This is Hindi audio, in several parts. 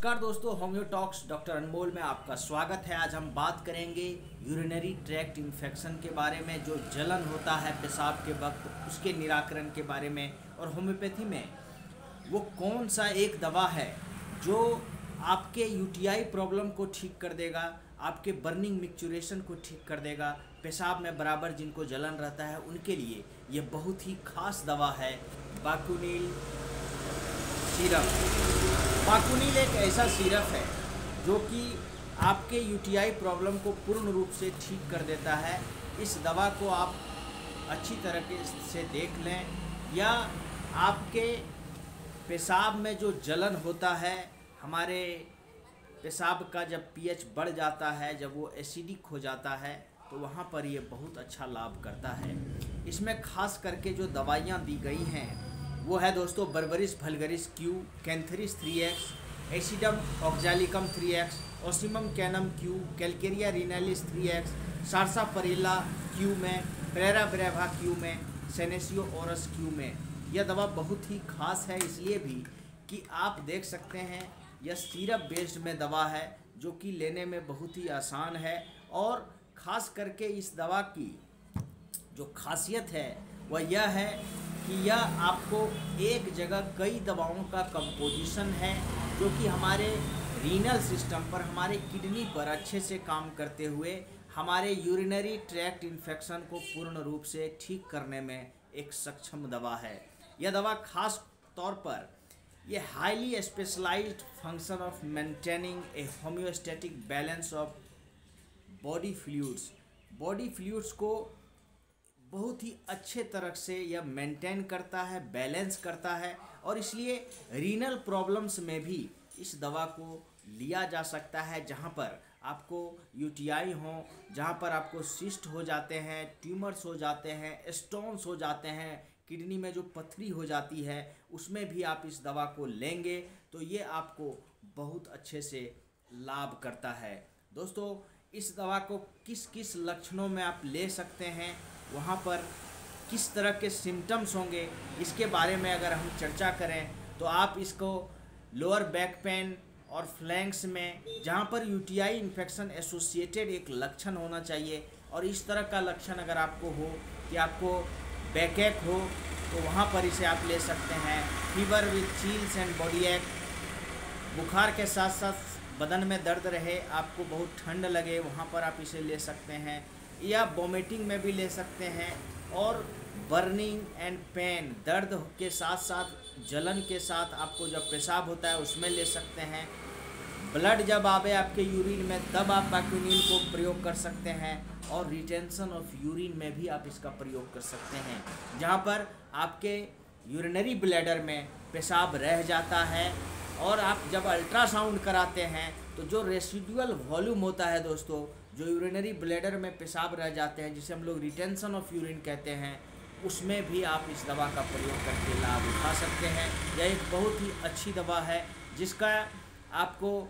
नमस्कार दोस्तों होम्यो टॉक्स डॉक्टर अनमोल में आपका स्वागत है। आज हम बात करेंगे यूरिनरी ट्रैक्ट इन्फेक्शन के बारे में, जो जलन होता है पेशाब के वक्त, उसके निराकरण के बारे में और होम्योपैथी में। वो कौन सा एक दवा है जो आपके यूटीआई प्रॉब्लम को ठीक कर देगा, आपके बर्निंग मिक्चुरेशन को ठीक कर देगा, पेशाब में बराबर जिनको जलन रहता है, उनके लिए ये बहुत ही खास दवा है, बाकुनील सीरप पाकुनील एक ऐसा सिरप है जो कि आपके यूटीआई प्रॉब्लम को पूर्ण रूप से ठीक कर देता है। इस दवा को आप अच्छी तरह से देख लें या आपके पेशाब में जो जलन होता है, हमारे पेशाब का जब पीएच बढ़ जाता है, जब वो एसिडिक हो जाता है तो वहाँ पर ये बहुत अच्छा लाभ करता है। इसमें खास करके जो दवाइयाँ दी गई हैं वो है दोस्तों Berberis vulgaris Q Cantharis three X acidum, oxalicum three X Ocimum, canum, Q, Calcarea renalis three X sarsaparilla, Q में प्रेरा ब्रेभा, क्यू में, सेनेसियो ओरस, क्यू में। यह दवा बहुत ही खास है, इसलिए भी कि आप देख सकते हैं, यह सीरप बेस्ड में दवा है, जो कि लेने में बहुत ही आसान है और ख़ास करके इस दवा की जो खासियत है, वह यह है कि यह आपको एक जगह कई दवाओं का कंपोजिशन है, जो कि हमारे रीनल सिस्टम पर, हमारे किडनी पर अच्छे से काम करते हुए, हमारे यूरिनरी ट्रैक्ट इन्फेक्शन को पूर्ण रूप से ठीक करने में एक सक्षम दवा है। यह दवा खास तौर पर ये highly specialised function of maintaining a homeostatic balance of body fluids body fluids को बहुत ही अच्छे तरह से यह मेंटेन करता है बैलेंस करता है और इसलिए रीनल प्रॉब्लम्स में भी इस दवा को लिया जा सकता है जहाँ पर आपको यूटीआई हो, जहाँ पर आपको सिस्ट हो जाते हैं ट्यूमर्स हो जाते हैं स्टोन्स हो जाते हैं किडनी में जो पथरी हो जाती है, उसमें भी आप इस दवा को लेंगे तो ये आपको बहुत अच्छे से लाभ करता है। दोस्तों, इस दवा को किस किस लक्षणों में आप ले सकते हैं? वहाँ पर किस तरह के सिम्टम्स होंगे, इसके बारे में अगर हम चर्चा करें तो आप इसको लोअर बैक पेन और फ्लैंक्स में, जहाँ पर यूटीआई इन्फेक्शन एसोसिएटेड एक लक्षण होना चाहिए, और इस तरह का लक्षण अगर आपको हो, कि आपको बैकएक हो तो वहाँ पर इसे आप ले सकते हैं। Fever with chills and body एक बुखार के साथ साथ बदन में दर्द रहे, आपको बहुत ठंड लगे, वहाँ पर आप इसे ले सकते हैं। या वोमिटिंग में भी ले सकते हैं और बर्निंग एंड पेन दर्द के साथ साथ, जलन के साथ आपको जब पेशाब होता है उसमें ले सकते हैं। ब्लड जब आवे आपके यूरिन में, तब आप बैक्यूनिल को प्रयोग कर सकते हैं और रिटेंशन ऑफ़ यूरिन में भी आप इसका प्रयोग कर सकते हैं। जहाँ पर आपके यूरिनरी ब्लैडर में पेशाब रह जाता है और आप जब अल्ट्रासाउंड कराते हैं तो जो रेसिडुअल वॉल्यूम होता है दोस्तों जो यूरिनरी ब्लैडर में पेशाब रह जाते हैं, जिसे हम लोग रिटेंशन ऑफ़ यूरिन कहते हैं, उसमें भी आप इस दवा का प्रयोग करके लाभ उठा सकते हैं। यह एक बहुत ही अच्छी दवा है, जिसका आपको,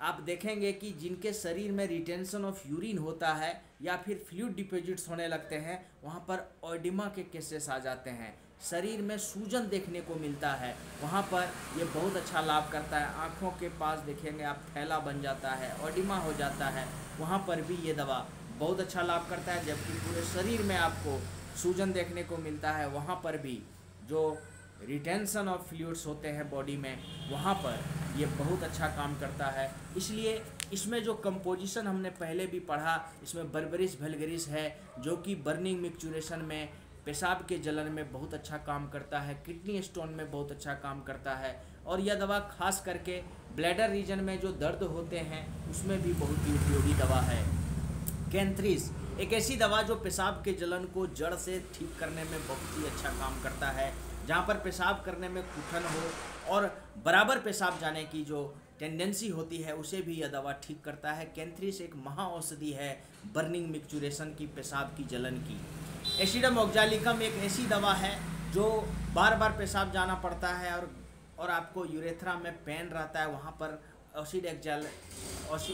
आप देखेंगे कि जिनके शरीर में रिटेंशन ऑफ़ यूरिन होता है या फिर फ्लूड डिपोजिट्स होने लगते हैं, वहाँ पर ओडिमा के केसेस आ जाते हैं। शरीर में सूजन देखने को मिलता है। वहाँ पर ये बहुत अच्छा लाभ करता है। आँखों के पास देखेंगे आप, थैला बन जाता है, ओडिमा हो जाता है। वहाँ पर भी ये दवा बहुत अच्छा लाभ करता है, जबकि पूरे शरीर में आपको सूजन देखने को मिलता है। वहाँ पर भी जो रिटेंशन ऑफ़ फ्लूड्स होते हैं बॉडी में, वहाँ पर ये बहुत अच्छा काम करता है। इसलिए इसमें जो कंपोजिशन हमने पहले भी पढ़ा, इसमें बर्बरिस भलगरिस है, जो कि बर्निंग मिक्चुरेशन में पेशाब के जलन में बहुत अच्छा काम करता है, किडनी स्टोन में बहुत अच्छा काम करता है और यह दवा खास करके ब्लैडर रीजन में जो दर्द होते हैं, उसमें भी बहुत ही उपयोगी दवा है। कैंथ्रिस एक ऐसी दवा जो पेशाब के जलन को जड़ से ठीक करने में बहुत ही अच्छा काम करता है, जहाँ पर पेशाब करने में कुठन हो और बराबर पेशाब जाने की जो टेंडेंसी होती है, उसे भी यह दवा ठीक करता है। कैंथ्रिस एक महा औषधि है, बर्निंग मिक्चुरेशन की, पेशाब की, जलन की। एसिडम ऑक्जालिकम एक ऐसी दवा है, जो बार बार पेशाब जाना पड़ता है और और आपको यूरेथ्रा में पेन रहता है, वहाँ पर ओसिड एक्जाल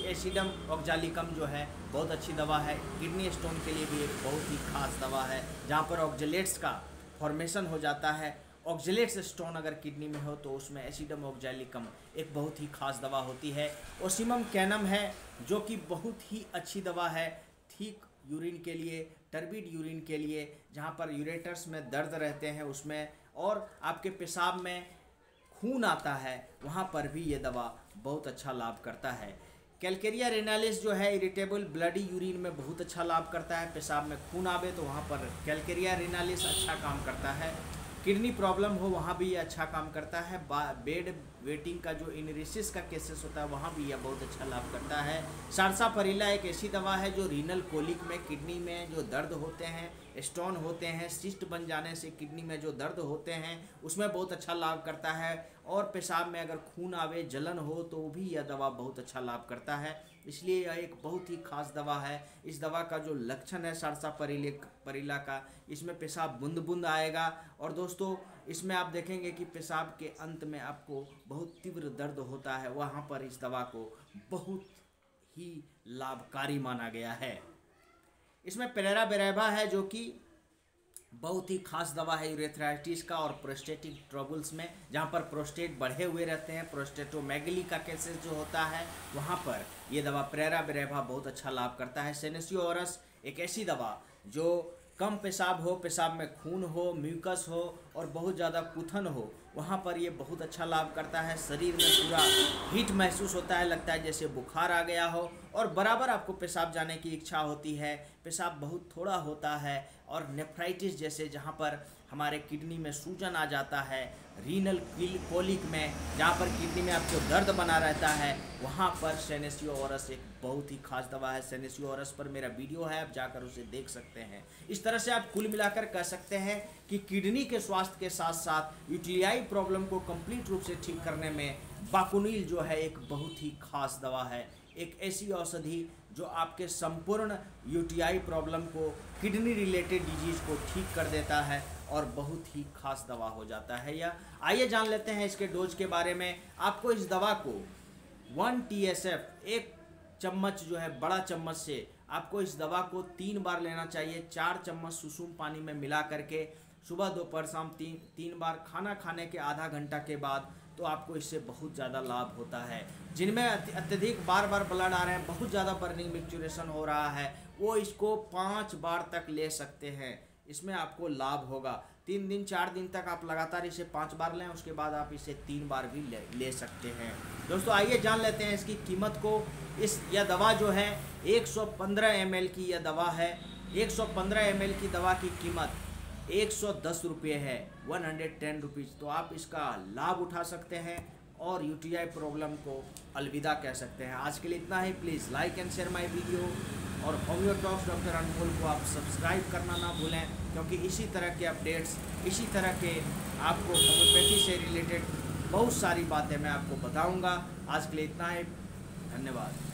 एसिडम ऑक्जालिकम जो है, बहुत अच्छी दवा है। किडनी स्टोन के लिए भी एक बहुत ही खास दवा है, जहाँ पर ऑक्जलेट्स का फॉर्मेशन हो जाता है। ऑक्जेलेट्स स्टोन अगर किडनी में हो तो उसमें एसिडम ऑक्जेलिकम एक बहुत ही खास दवा होती है। ओसिमम कैनम है, जो कि बहुत ही अच्छी दवा है ठीक यूरिन के लिए टर्बिड यूरिन के लिए, जहाँ पर यूरेटर्स में दर्द रहते हैं उसमें और आपके पेशाब में खून आता है, वहाँ पर भी ये दवा बहुत अच्छा लाभ करता है। कैलकेरिया रेनालिस जो है इरिटेबल ब्लडी यूरिन में बहुत अच्छा लाभ करता है। पेशाब में खून आवे तो वहाँ पर कैलकेरिया रेनालिस अच्छा काम करता है। किडनी प्रॉब्लम हो, वहाँ भी ये अच्छा काम करता है। बेड वेटिंग का जो इनरिसिस का केसेस होता है, वहाँ भी यह बहुत अच्छा लाभ करता है। सारसा परीला एक ऐसी दवा है जो रीनल कोलिक में, किडनी में जो दर्द होते हैं, स्टोन होते हैं, सिस्ट बन जाने से किडनी में जो दर्द होते हैं, उसमें बहुत अच्छा लाभ करता है। और पेशाब में अगर खून आवे, जलन हो तो भी यह दवा बहुत अच्छा लाभ करता है। इसलिए यह एक बहुत ही खास दवा है। इस दवा का जो लक्षण है सरसा परीले, परीला का, इसमें पेशाब बूंद बूंद आएगा। और दोस्तों, इसमें आप देखेंगे कि पेशाब के अंत में आपको बहुत तीव्र दर्द होता है। वहाँ पर इस दवा को बहुत ही लाभकारी माना गया है। इसमें पेरेरा बेरेबा है जो कि बहुत ही खास दवा है यूरेथ्राइटिस का और प्रोस्टेटिक ट्रबल्स में, जहाँ पर प्रोस्टेट बढ़े हुए रहते हैं। प्रोस्टेटोमेगली का केसेस जो होता है, वहाँ पर ये दवा प्रेरा बेरेबा बहुत अच्छा लाभ करता है। सेनेसियोरस एक ऐसी दवा जो कम पेशाब हो, पेशाब में खून हो म्यूकस हो और बहुत ज़्यादा कुथन हो, वहाँ पर ये बहुत अच्छा लाभ करता है। शरीर में पूरा हीट महसूस होता है, लगता है जैसे बुखार आ गया हो। और बराबर आपको पेशाब जाने की इच्छा होती है। पेशाब बहुत थोड़ा होता है और नेफ्राइटिस जैसे जहाँ पर हमारे किडनी में सूजन आ जाता है रीनल कोलिक में, जहाँ पर किडनी में आपको दर्द बना रहता है, वहाँ पर सेनेसियोरस एक बहुत ही खास दवा है। सेनेसियोरस पर मेरा वीडियो है, आप जाकर उसे देख सकते हैं। इस तरह से आप कुल मिलाकर कह सकते हैं कि किडनी के स्वास्थ्य के साथ साथ यूटीआई प्रॉब्लम को कंप्लीट रूप से ठीक करने में बाकुनील जो है एक बहुत ही खास दवा है। एक ऐसी औषधि जो आपके संपूर्ण यूटीआई प्रॉब्लम को किडनी रिलेटेड डिज़ीज़ को ठीक कर देता है और बहुत ही खास दवा हो जाता है। या आइए जान लेते हैं इसके डोज के बारे में। आपको इस दवा को वन टी एस एफ़ एक चम्मच जो है, बड़ा चम्मच से आपको इस दवा को तीन बार लेना चाहिए। चार चम्मच सुसुम पानी में मिला करके। सुबह, दोपहर, शाम तीन तीन बार खाना खाने के आधा घंटा के बाद तो आपको इससे बहुत ज़्यादा लाभ होता है। जिनमें अत्यधिक बार बार ब्लड आ रहे हैं बहुत ज़्यादा बर्निंग मिक्चुरेशन हो रहा है वो इसको पाँच बार तक ले सकते हैं। इसमें आपको लाभ होगा। तीन दिन चार दिन तक आप लगातार इसे पाँच बार लें उसके बाद आप इसे तीन बार भी ले, ले सकते हैं। दोस्तों आइए जान लेते हैं इसकी कीमत को। इस यह दवा जो है 115 ml की यह दवा है। 115 ml की दवा की कीमत एक सौ दस रुपये है वन हंड्रेड टेन रुपीज़ तो आप इसका लाभ उठा सकते हैं और यूटीआई प्रॉब्लम को अलविदा कह सकते हैं। आज के लिए इतना ही। Please like and share my video और होम्योटॉक्स डॉक्टर अनमोल को आप सब्सक्राइब करना ना भूलें, क्योंकि इसी तरह के अपडेट्स इसी तरह के आपको होम्योपैथी से रिलेटेड बहुत सारी बातें मैं आपको बताऊँगा। आज के लिए इतना ही। धन्यवाद।